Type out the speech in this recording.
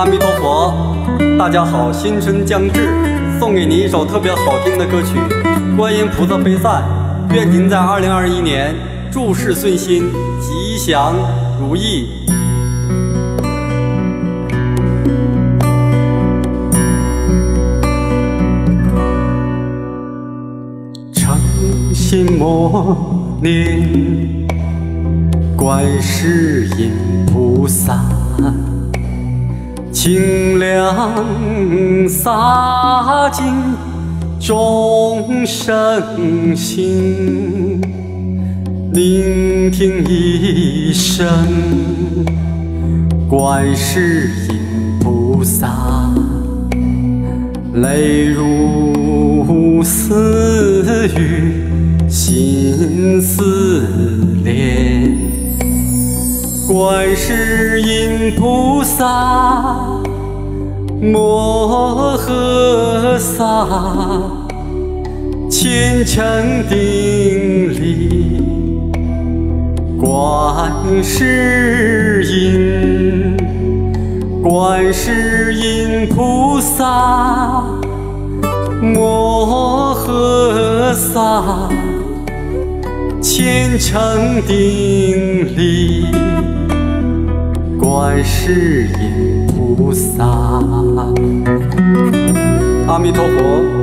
阿弥陀佛，大家好，新春将至，送给您一首特别好听的歌曲《观音菩萨飞散》，愿您在二零二一年诸事顺心，吉祥如意。诚心默念观世音菩萨。清凉洒尽众生心，聆听一声观世音菩萨，泪如丝雨，心似莲。观世音菩萨摩诃萨，虔诚顶礼观世音，观世音菩萨摩诃萨，虔诚顶礼。观世音菩萨，阿弥陀佛。